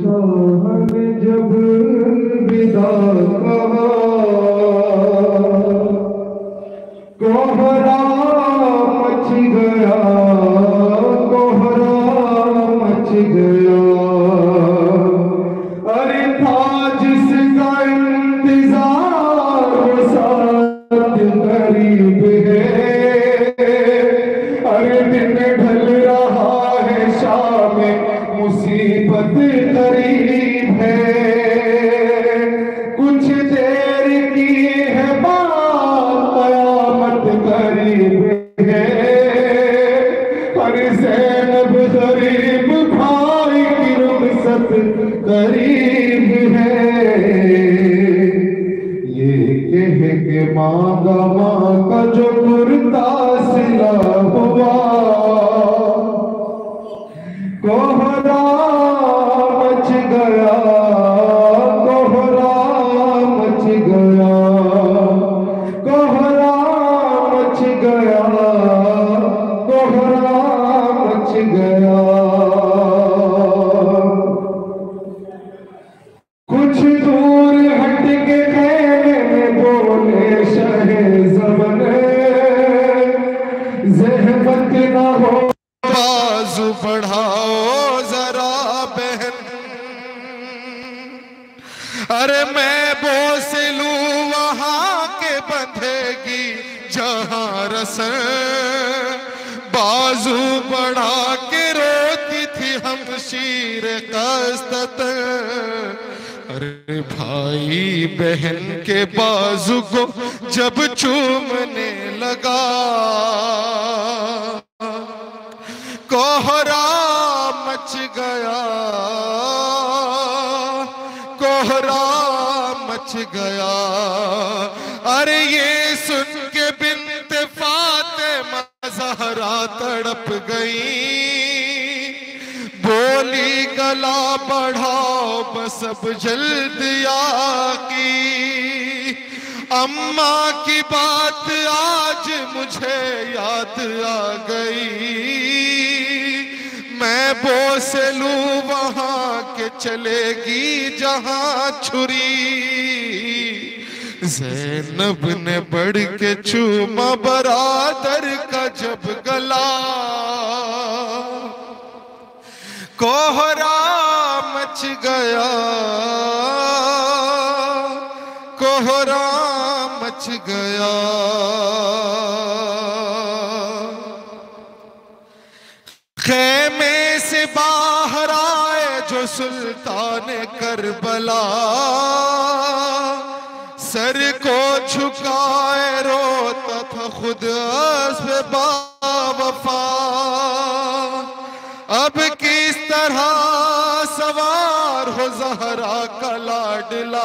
Shahn जब विदा कहा। कोहरा मच गया कोहरा मच गया। अरे इंतज़ार करीब है। गया। कोहरा मच गया। कुछ दूर हट के में बोले शहे जमन जहमत न हो। बाजू बढ़ाओ जरा, बहन। अरे मैं बोस लू वहाँ के बंधेगी। रसन बाजू बढ़ा के रोती थी हम शीर कस्तत अरे भाई बहन के बाजू को जब चूमने लगा। कोहरा मच गया। कोहरा मच गया। अरे ये सुन जहरा तड़प गई। बोली, गला बढ़ाओ, बस अब जल्द की अम्मा की बात आज मुझे याद आ गई। मैं बोस लू वहाँ के चलेगी जहाँ छुरी। जैनब ने बढ़ के चूमा बरादर का जब गला। कोहरा मच गया। कोहरा मच गया। खेमे से बाहर आए जो सुल्तान करबला। सर को झुकाए रोता था खुद बावफा। अब किस तरह सवार हो जहरा का लाडला?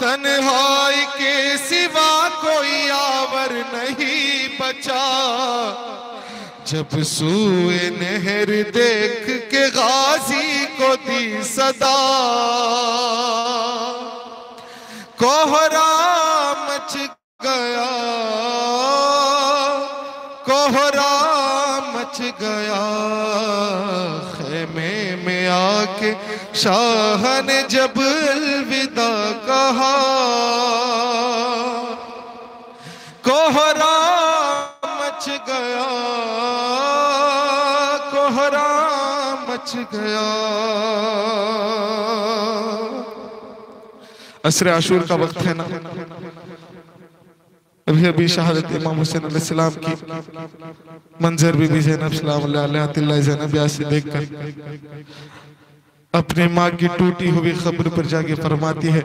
तन्हाई के सिवा कोई आवर नहीं बचा। जब सुए नहर देख के गाजी को दी सदा। कोहरा मच गया। कोहरा मच गया। खेमे में आके शाह ने जब अलविदा कहा। कोहरा मच गया। कोहरा मच गया। असर आशूर का वक्त है ना। अभी अभी शहादत इमाम हुसैन अलैहिस्सलाम की मंजर बीबी जैनब, सलाम जैनब यासी देखकर अपनी माँ की टूटी हुई खबर पर जाके फरमाती है,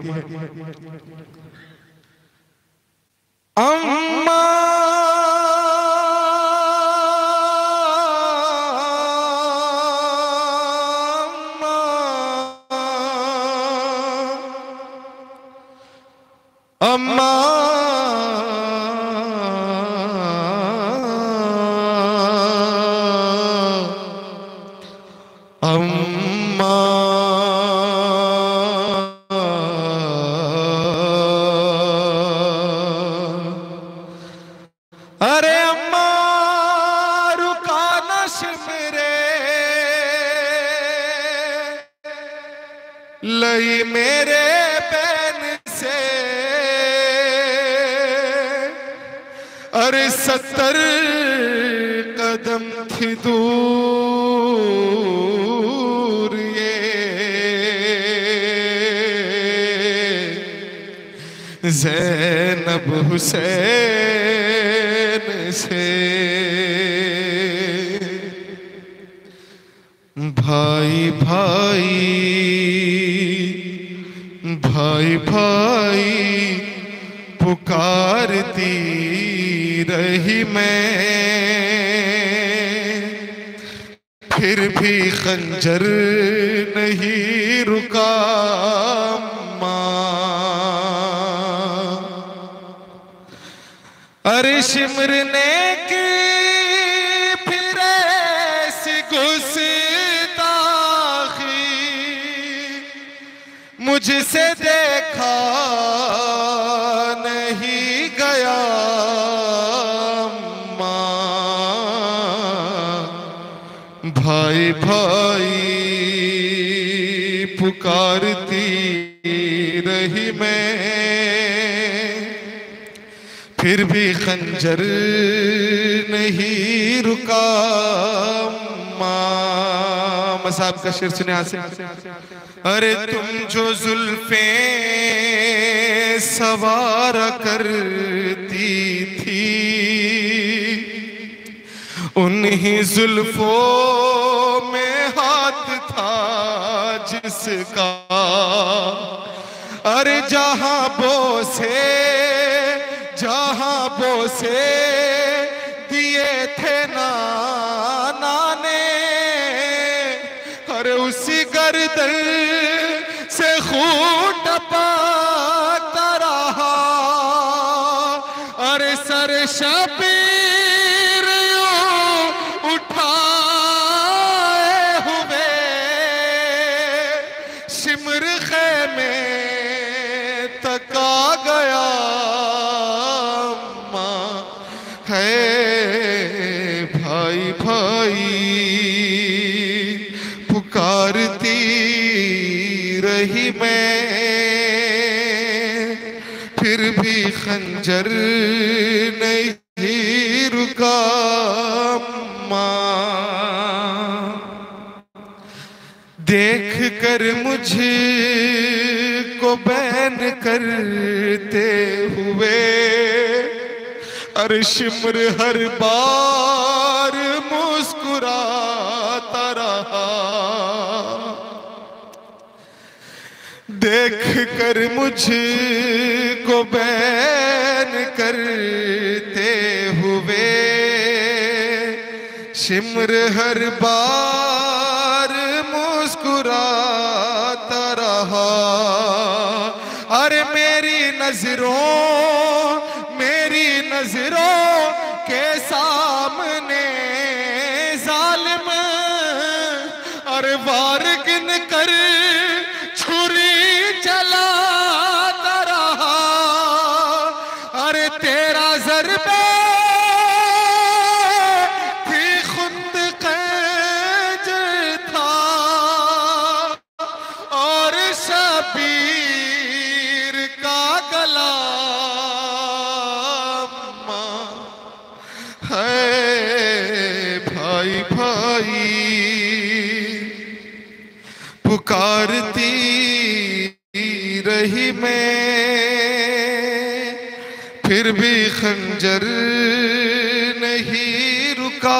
अम्मा अम्मा। अम्मा। अरे अम्मा रुका लई मेरे सत्तर कदम थी दूर ये। जैनब हुसैन से भाई भाई भाई भाई पुकारती रही मैं। फिर भी खंजर नहीं रुका अरे शिमर ने की फिर गुस्ताखी मुझसे देखा भाई भाई, पुकारती रही मैं। फिर भी खंजर नहीं रुका माँ मसाब का शेर सुने से। अरे तुम जो जुल्फे सवार करती थी उन्हीं जुल्फों में हाथ था जिसका। अरे जहाँ बोसे जहाँ बोसे, दिए थे नाना। ने अरे उसी गर्दन से खून रही मैं, फिर भी खंजर नहीं रुका माँ देख कर मुझे को बैन करते हुए अरे शिमर हर बार मुस्कुराता रहा। देख कर मुझे को बैन करते हुए। सिमर हर बार मुस्कुराता रहा। अरे मेरी नज़रों मेरी नज़रों के सामने रही मैं, फिर भी खंजर नहीं रुका।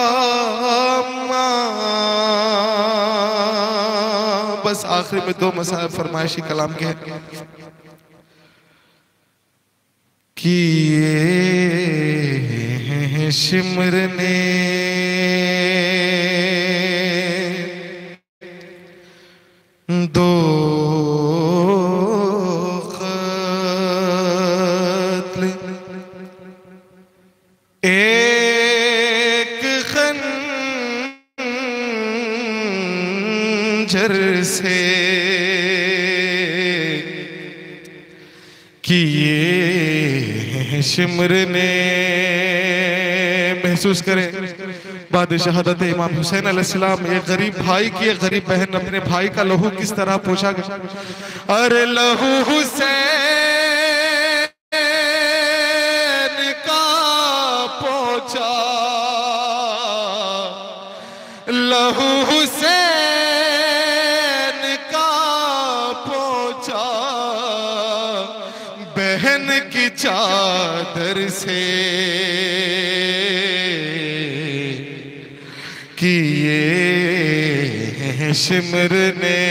बस आखिरी में दो मसाए फरमाइशी कलाम के कि ये शिमर ने कि ये शिमर ने महसूस करें बाद शहादत इमाम हुसैन अलैहिस्सलाम एक गरीब भाई की गरीब बहन अपने भाई का लहू किस तरह पोछा गया? अरे लहू हुसैन का पोछा। लहू हुसैन चादर से किए शिमर ने।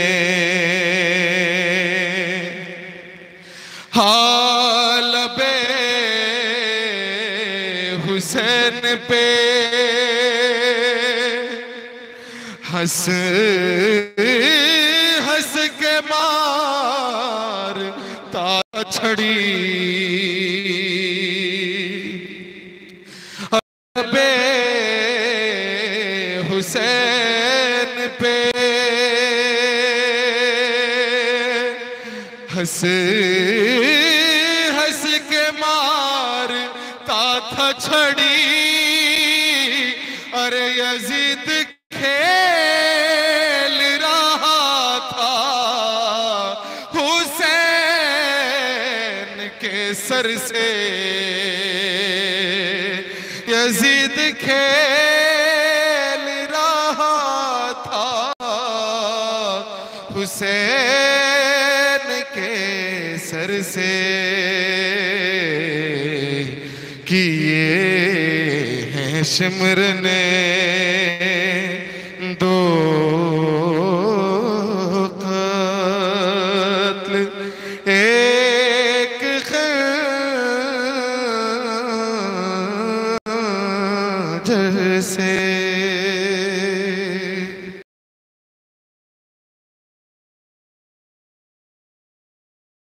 हाल बे हुसैन पे हंस हंस के मार ता छड़ी। हुसैन पे। हंस हंस के मार था छड़ी। अरे यजीद खेल रहा था। हुसैन के सर से यजीद खेल हुसैन के सर से किए हैं शिमर ने।